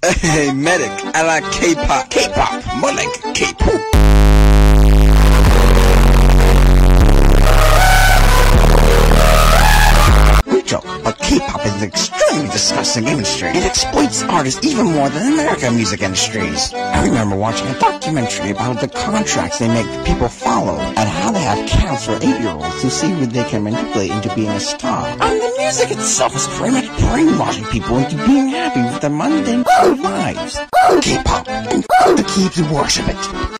Hey, medic, I like K-pop. K-pop, more like K-pop. But K-pop is an extremely disgusting industry. It exploits artists even more than American music industries. I remember watching a documentary about the contracts they make people follow and how they have counts for eight-year-olds to see who they can manipulate into being a star. And the music itself is pretty much brainwashing people into being happy with their mundane lives. K-pop, and the keeps worship it.